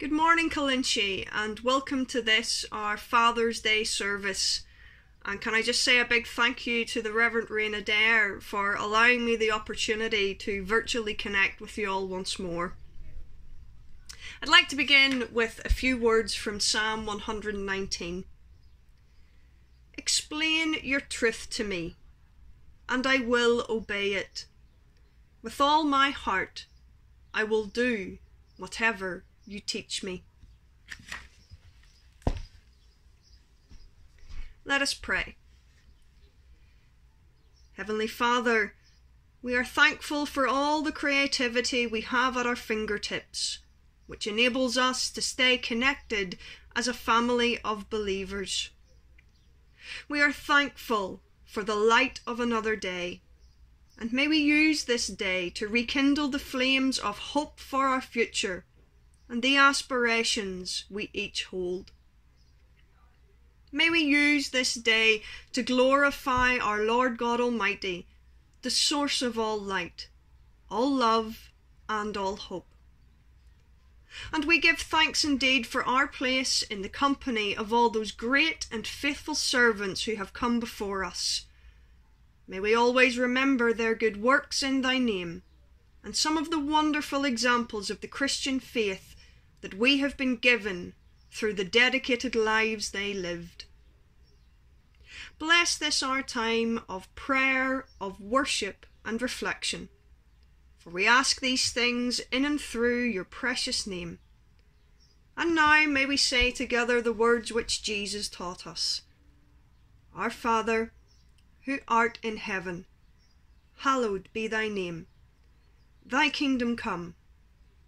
Good morning, Killinchy, and welcome to this, our Father's Day service. And can I just say a big thank you to the Reverend Raina Dare for allowing me the opportunity to virtually connect with you all once more. I'd like to begin with a few words from Psalm 119. Explain your truth to me, and I will obey it. With all my heart, I will do whatever you teach me. Let us pray. Heavenly Father, we are thankful for all the creativity we have at our fingertips, which enables us to stay connected as a family of believers. We are thankful for the light of another day, and may we use this day to rekindle the flames of hope for our future and the aspirations we each hold. May we use this day to glorify our Lord God Almighty, the source of all light, all love, and all hope. And we give thanks indeed for our place in the company of all those great and faithful servants who have come before us. May we always remember their good works in thy name, and some of the wonderful examples of the Christian faith that we have been given through the dedicated lives they lived. Bless this our time of prayer, of worship, and reflection. For we ask these things in and through your precious name. And now may we say together the words which Jesus taught us Our Father, who art in heaven, hallowed be thy name. Thy kingdom come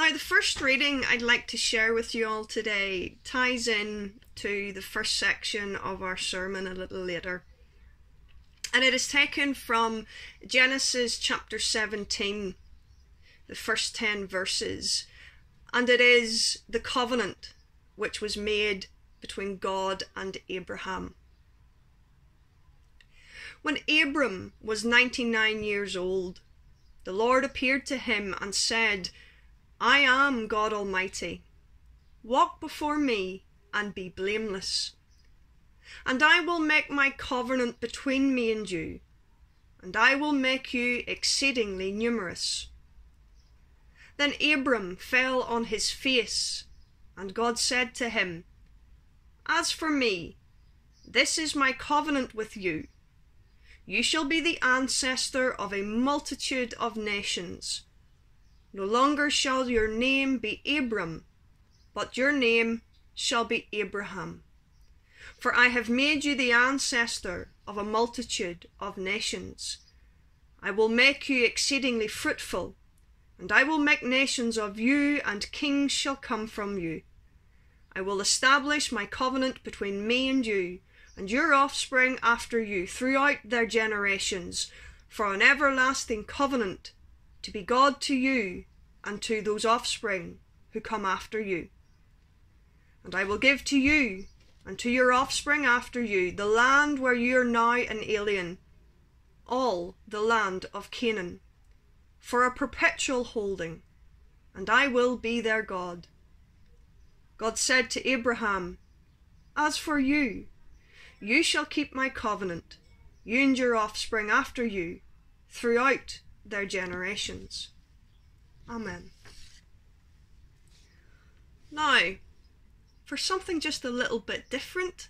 Now, the first reading I'd like to share with you all today ties in to the first section of our sermon a little later. And it is taken from Genesis chapter 17, the first 10 verses. And it is the covenant which was made between God and Abraham. When Abram was 99 years old, the Lord appeared to him and said, I am God Almighty. Walk before me and be blameless. And I will make my covenant between me and you, and I will make you exceedingly numerous. Then Abram fell on his face, and God said to him, As for me, this is my covenant with you. You shall be the ancestor of a multitude of nations no longer shall your name be Abram, but your name shall be Abraham. For I have made you the ancestor of a multitude of nations. I will make you exceedingly fruitful, and I will make nations of you, and kings shall come from you. I will establish my covenant between me and you, and your offspring after you, throughout their generations, for an everlasting covenant to be God to you and to those offspring who come after you. And I will give to you and to your offspring after you the land where you are now an alien, all the land of Canaan, for a perpetual holding, and I will be their God. God said to Abraham, As for you, you shall keep my covenant, you and your offspring after you, throughout their generations. Amen. Now, for something just a little bit different,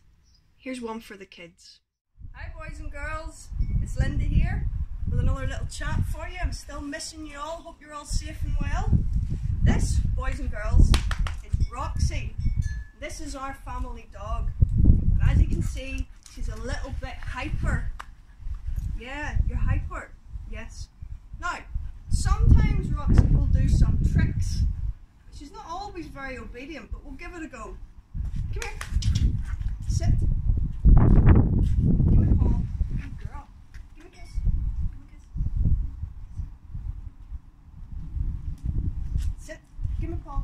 here's one for the kids. Hi, boys and girls. It's Linda here with another little chat for you. I'm still missing you all. Hope you're all safe and well. This, boys and girls, is Roxy. This is our family dog. And as you can see, she's a little bit hyper. Yeah, you're hyper. Yes. Sometimes Roxy will do some tricks. She's not always very obedient, but we'll give it a go. Come here. Sit. Give me a paw. Good girl. Give me a kiss. Give me a kiss. Sit. Give me a paw.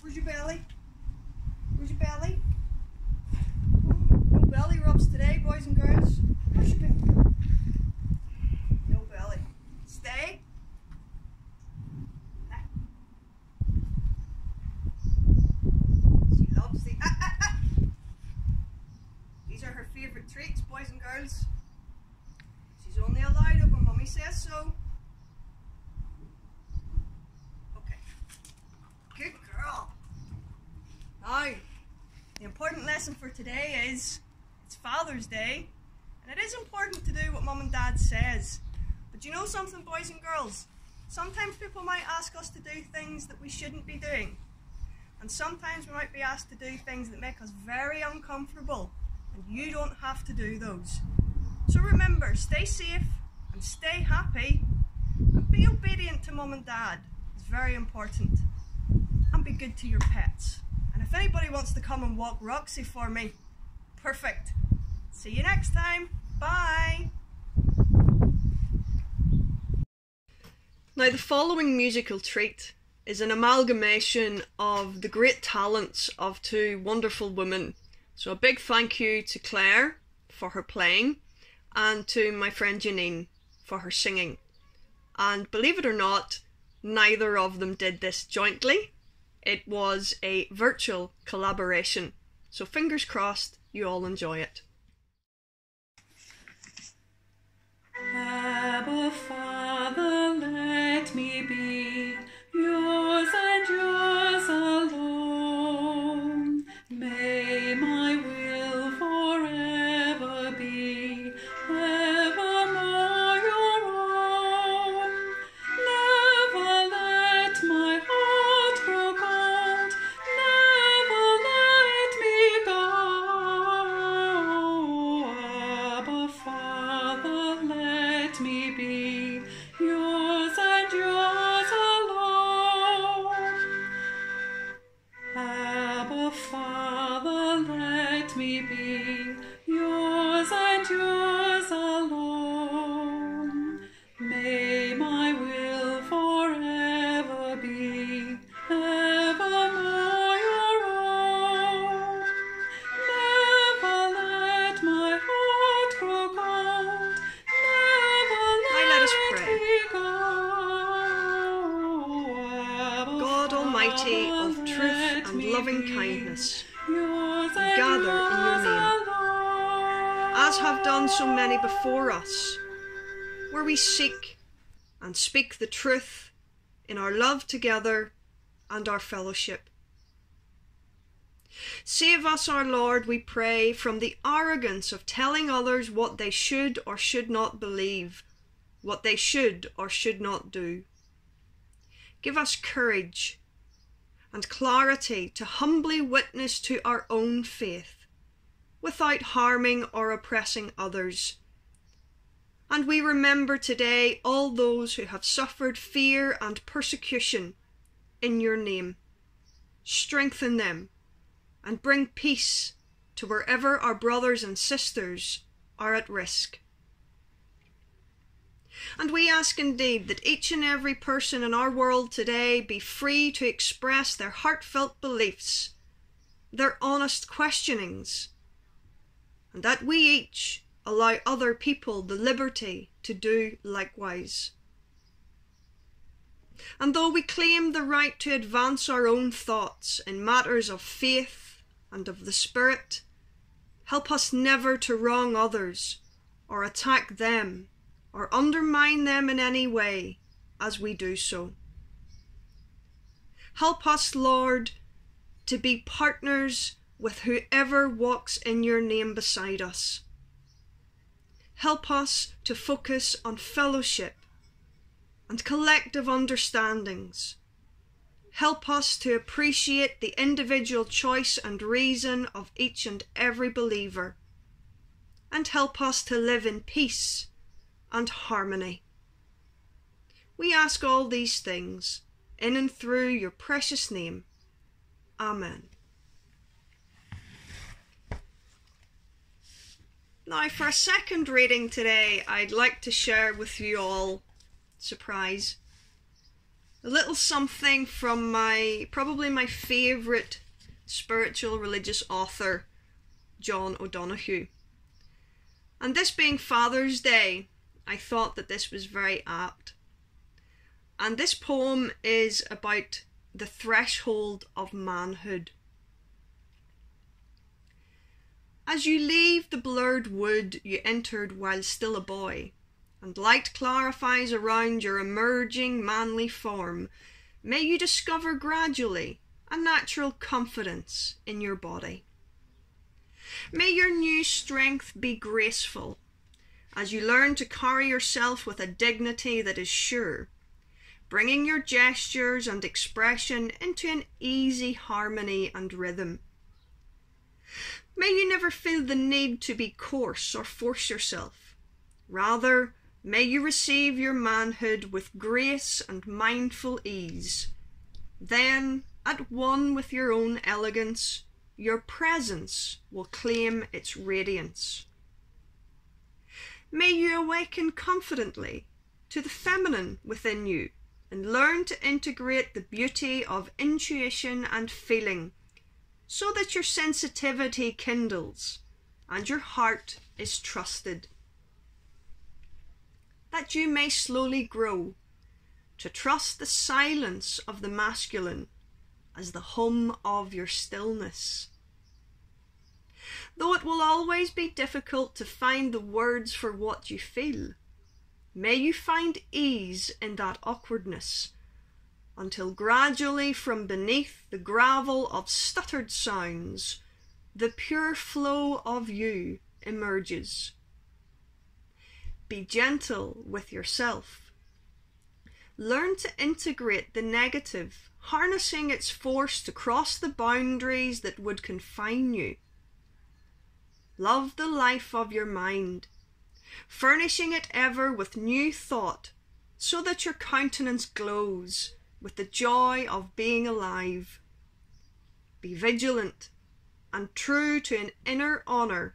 Where's your belly? Where's your belly? No belly rubs today, boys and girls. Where's your belly? No belly. Stay. She loves the. Ah, ah, ah. These are her favourite treats, boys and girls. She's only allowed it when Mummy says so. Okay. Good girl. Now, the important lesson for today is it's Father's Day, and it is important to do what Mum and Dad says. But you know something, boys and girls? Sometimes people might ask us to do things that we shouldn't be doing. And sometimes we might be asked to do things that make us very uncomfortable. You don't have to do those. So remember, stay safe and stay happy. And be obedient to mum and dad. It's very important. And be good to your pets. And if anybody wants to come and walk Roxy for me, perfect. See you next time. Bye. Now, the following musical treat is an amalgamation of the great talents of two wonderful women. So, a big thank you to Claire for her playing and to my friend Janine for her singing. And believe it or not, neither of them did this jointly. It was a virtual collaboration. So, fingers crossed you all enjoy it. Abba, Father, let me be so many before us, where we seek and speak the truth in our love together and our fellowship. Save us, our Lord, we pray, from the arrogance of telling others what they should or should not believe, what they should or should not do. Give us courage and clarity to humbly witness to our own faith without harming or oppressing others. And we remember today all those who have suffered fear and persecution in your name. Strengthen them and bring peace to wherever our brothers and sisters are at risk. And we ask indeed that each and every person in our world today be free to express their heartfelt beliefs, their honest questionings, and that we each allow other people the liberty to do likewise. And though we claim the right to advance our own thoughts in matters of faith and of the Spirit, help us never to wrong others or attack them or undermine them in any way as we do so. Help us, Lord, to be partners with whoever walks in your name beside us. Help us to focus on fellowship and collective understandings. Help us to appreciate the individual choice and reason of each and every believer. And help us to live in peace and harmony. We ask all these things in and through your precious name. Amen. Now, for a second reading today, I'd like to share with you all, surprise, a little something from my probably my favourite spiritual religious author, John O'Donoghue. And this being Father's Day, I thought that this was very apt. And this poem is about the threshold of manhood. As you leave the blurred wood you entered while still a boy, and light clarifies around your emerging manly form, may you discover gradually a natural confidence in your body. May your new strength be graceful as you learn to carry yourself with a dignity that is sure, bringing your gestures and expression into an easy harmony and rhythm. May you never feel the need to be coarse or force yourself. Rather, may you receive your manhood with grace and mindful ease. Then, at one with your own elegance, your presence will claim its radiance. May you awaken confidently to the feminine within you and learn to integrate the beauty of intuition and feeling so that your sensitivity kindles and your heart is trusted. That you may slowly grow to trust the silence of the masculine as the hum of your stillness. Though it will always be difficult to find the words for what you feel, may you find ease in that awkwardness until gradually from beneath the gravel of stuttered sounds the pure flow of you emerges. Be gentle with yourself. Learn to integrate the negative harnessing its force to cross the boundaries that would confine you. Love the life of your mind, furnishing it ever with new thought, so that your countenance glows with the joy of being alive. Be vigilant and true to an inner honour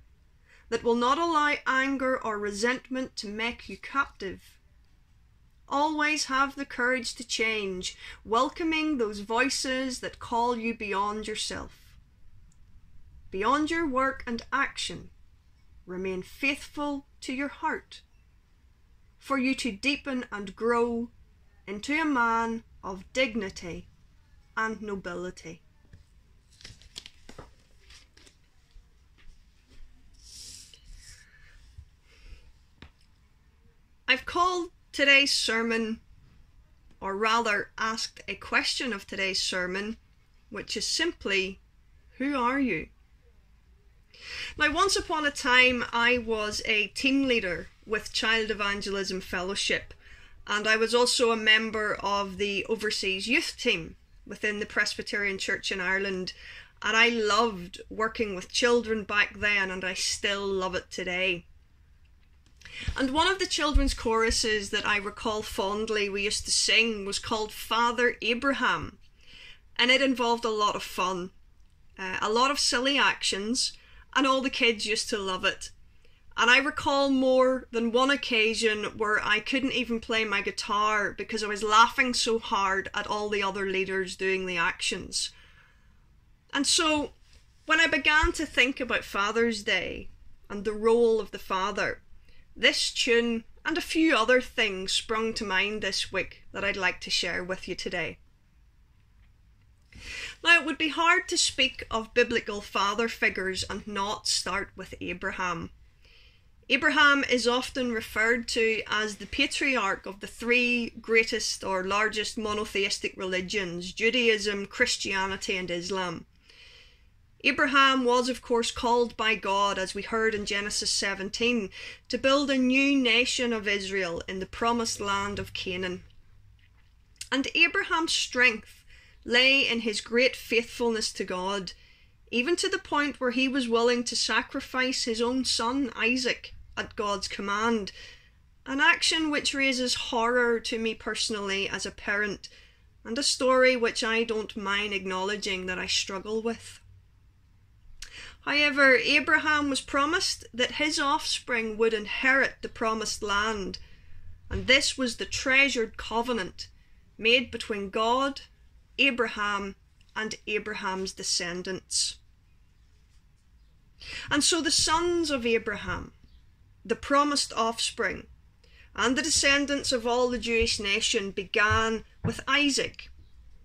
that will not allow anger or resentment to make you captive Always have the courage to change, welcoming those voices that call you beyond yourself. Beyond your work and action, remain faithful to your heart, for you to deepen and grow into a man of dignity and nobility. I've called today's sermon, or rather asked a question of today's sermon, which is simply, Who are you? Now, once upon a time, I was a team leader with Child Evangelism Fellowship, and I was also a member of the overseas youth team within the Presbyterian Church in Ireland. And I loved working with children back then, and I still love it today. And one of the children's choruses that I recall fondly we used to sing was called Father Abraham. And it involved a lot of fun, uh, a lot of silly actions, and all the kids used to love it. And I recall more than one occasion where I couldn't even play my guitar because I was laughing so hard at all the other leaders doing the actions. And so, when I began to think about Father's Day and the role of the father, this tune and a few other things sprung to mind this week that I'd like to share with you today. Now, it would be hard to speak of biblical father figures and not start with Abraham. Abraham is often referred to as the patriarch of the three greatest or largest monotheistic religions Judaism, Christianity, and Islam. Abraham was, of course, called by God, as we heard in Genesis 17, to build a new nation of Israel in the promised land of Canaan. And Abraham's strength lay in his great faithfulness to God, even to the point where he was willing to sacrifice his own son, Isaac, at God's command. An action which raises horror to me personally as a parent, and a story which I don't mind acknowledging that I struggle with. However, Abraham was promised that his offspring would inherit the promised land, and this was the treasured covenant made between God, Abraham, and Abraham's descendants. And so the sons of Abraham, the promised offspring, and the descendants of all the Jewish nation began with Isaac,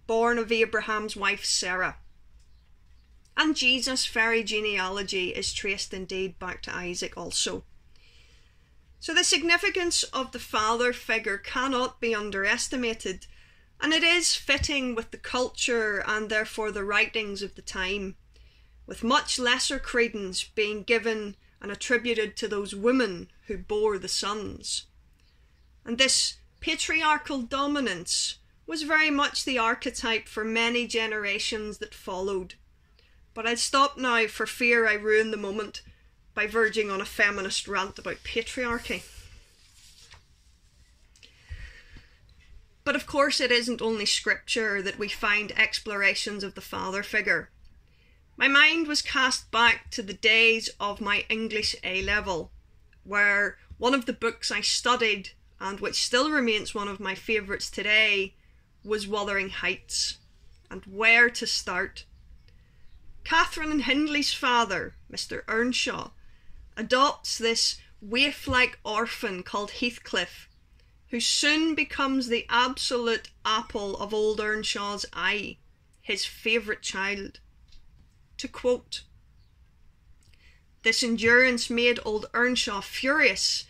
born of Abraham's wife Sarah. And Jesus' very genealogy is traced indeed back to Isaac also. So the significance of the father figure cannot be underestimated, and it is fitting with the culture and therefore the writings of the time, with much lesser credence being given and attributed to those women who bore the sons. And this patriarchal dominance was very much the archetype for many generations that followed. But I'll stop now for fear I ruin the moment by verging on a feminist rant about patriarchy. But of course, it isn't only scripture that we find explorations of the father figure. My mind was cast back to the days of my English A level, where one of the books I studied, and which still remains one of my favourites today, was Wuthering Heights. And where to start? Catherine and Hindley's father, Mr. Earnshaw, adopts this waif like orphan called Heathcliff, who soon becomes the absolute apple of old Earnshaw's eye, his favourite child. To quote, this endurance made old Earnshaw furious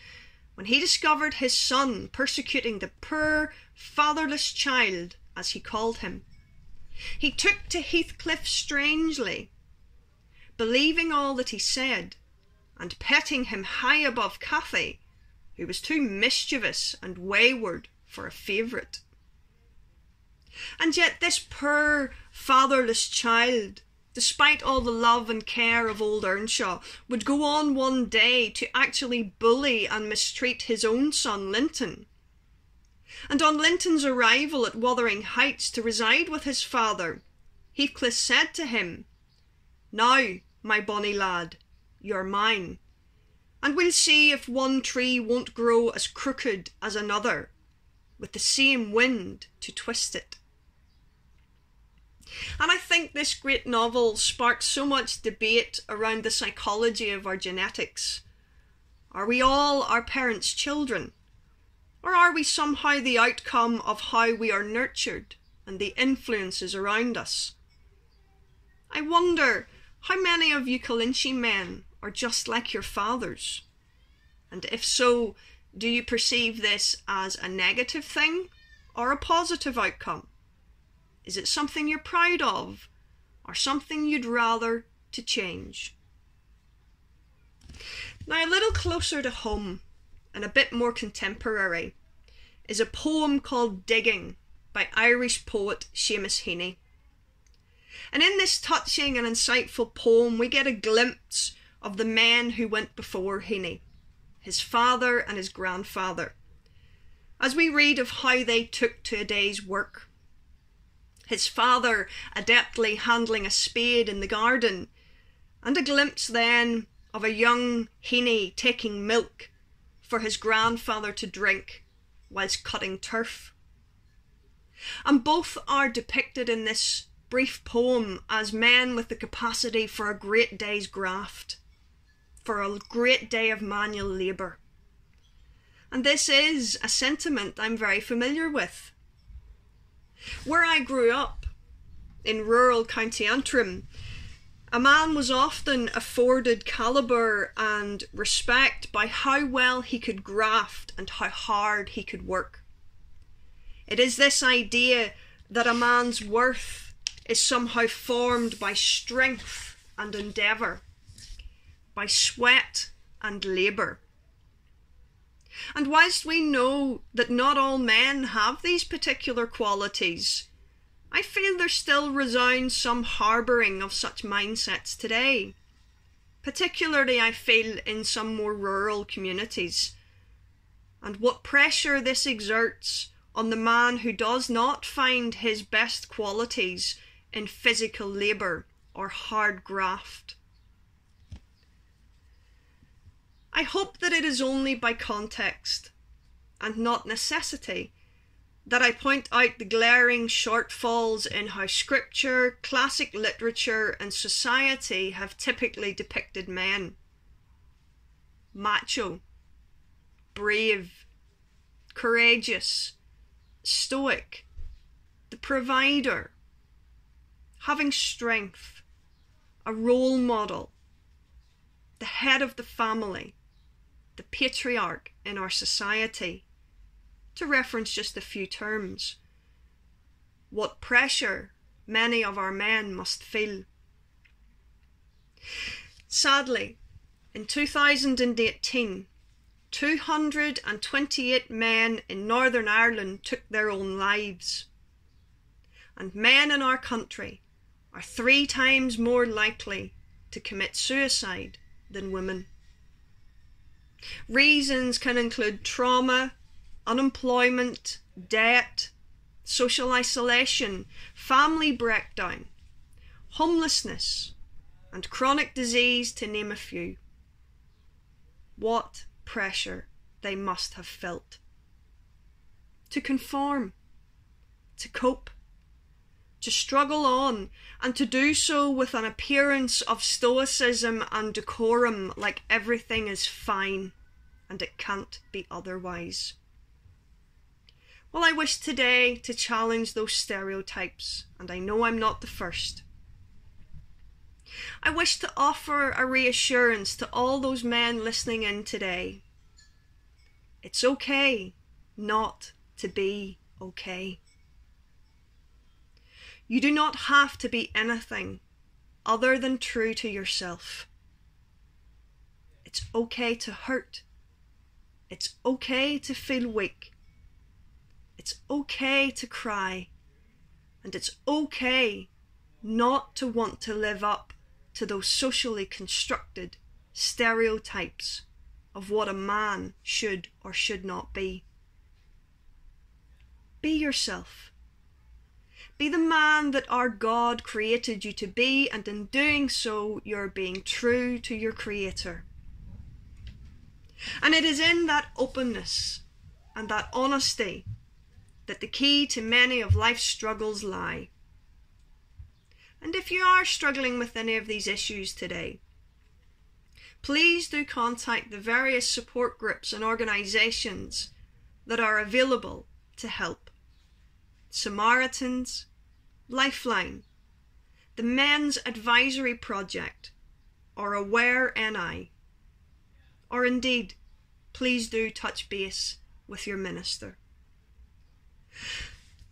when he discovered his son persecuting the poor, fatherless child, as he called him. He took to Heathcliff strangely, believing all that he said, and petting him high above Cathy, who was too mischievous and wayward for a favourite. And yet this poor fatherless child, despite all the love and care of old Earnshaw, would go on one day to actually bully and mistreat his own son Linton and on Linton's arrival at Wuthering Heights to reside with his father, Heathcliff said to him, Now, my bonny lad, you're mine, and we'll see if one tree won't grow as crooked as another, with the same wind to twist it. And I think this great novel sparked so much debate around the psychology of our genetics. Are we all our parents' children? Or are we somehow the outcome of how we are nurtured and the influences around us? I wonder how many of you Killinchy men are just like your fathers? And if so, do you perceive this as a negative thing or a positive outcome? Is it something you're proud of or something you'd rather to change? Now, a little closer to home, and a bit more contemporary, is a poem called Digging by Irish poet Seamus Heaney. And in this touching and insightful poem, we get a glimpse of the men who went before Heaney, his father and his grandfather, as we read of how they took to a day's work. His father adeptly handling a spade in the garden, and a glimpse then of a young Heaney taking milk for his grandfather to drink whilst cutting turf. And both are depicted in this brief poem as men with the capacity for a great day's graft, for a great day of manual labour. And this is a sentiment I'm very familiar with. Where I grew up, in rural County Antrim, a man was often afforded calibre and respect by how well he could graft and how hard he could work. It is this idea that a man's worth is somehow formed by strength and endeavour, by sweat and labour. And whilst we know that not all men have these particular qualities, I feel there still resounds some harbouring of such mindsets today. Particularly, I feel in some more rural communities. and what pressure this exerts on the man who does not find his best qualities in physical labour or hard graft. I hope that it is only by context and not necessity that I point out the glaring shortfalls in how scripture, classic literature, and society have typically depicted men. Macho, brave, courageous, stoic, the provider, having strength, a role model, the head of the family, the patriarch in our society, to reference just a few terms. What pressure many of our men must feel. Sadly, in 2018, 228 men in Northern Ireland took their own lives. And men in our country are three times more likely to commit suicide than women. Reasons can include trauma, unemployment, debt, social isolation, family breakdown, homelessness, and chronic disease, to name a few. What pressure they must have felt to conform, to cope, to struggle on, and to do so with an appearance of stoicism and decorum, like everything is fine and it can't be otherwise. Well, I wish today to challenge those stereotypes, and I know I'm not the first. I wish to offer a reassurance to all those men listening in today. It's okay not to be okay. You do not have to be anything other than true to yourself. It's okay to hurt. It's okay to feel weak. It's okay to cry. And it's okay not to want to live up to those socially constructed stereotypes of what a man should or should not be. Be yourself. Be the man that our God created you to be, and in doing so, you're being true to your Creator. And it is in that openness and that honesty that the key to many of life's struggles lie. And if you are struggling with any of these issues today, please do contact the various support groups and organisations that are available to help. Samaritans, Lifeline, the Men's Advisory Project, or Aware NI. Or indeed, please do touch base with your minister.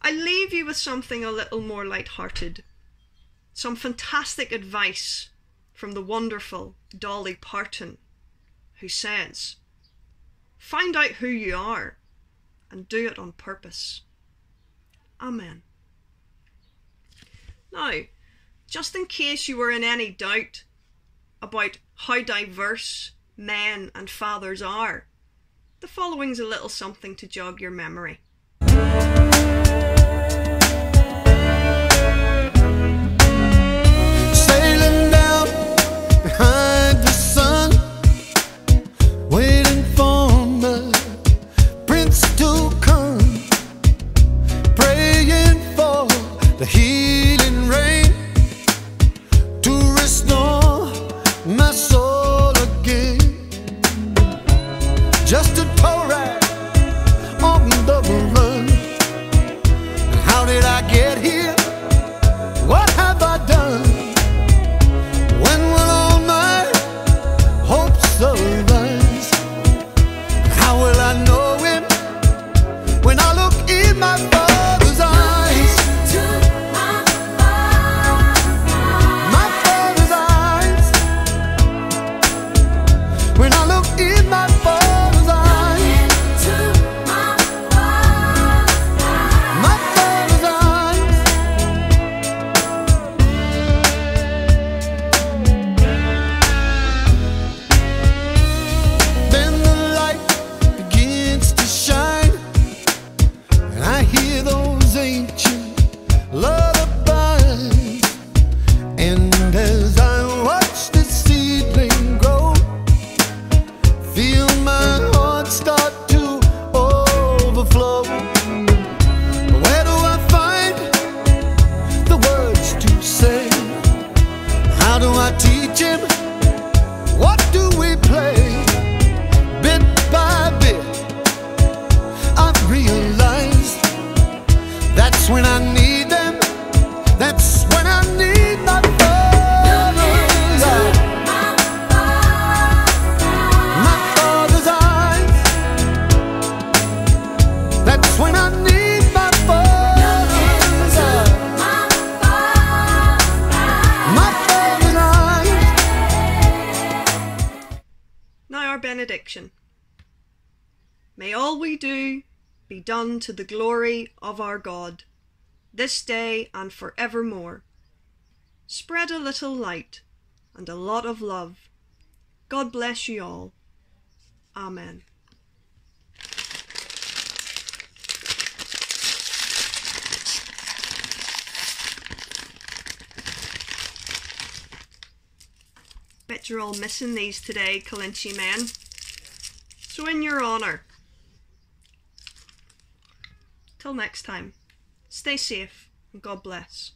I leave you with something a little more light-hearted some fantastic advice from the wonderful Dolly Parton, who says, Find out who you are and do it on purpose. Amen. Now, just in case you were in any doubt about how diverse men and fathers are, the following's a little something to jog your memory. Benediction. May all we do be done to the glory of our God, this day and forevermore. Spread a little light and a lot of love. God bless you all. Amen. Bet you're all missing these today, Killinchy men. So, in your honour, till next time, stay safe and God bless.